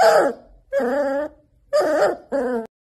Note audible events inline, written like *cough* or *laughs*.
Grrrr! *laughs*